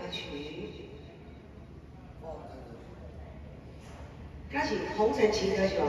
歌曲。歌曲《红尘情歌曲》啊。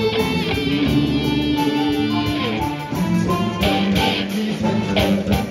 Thank you.